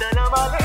Selam aleyküm.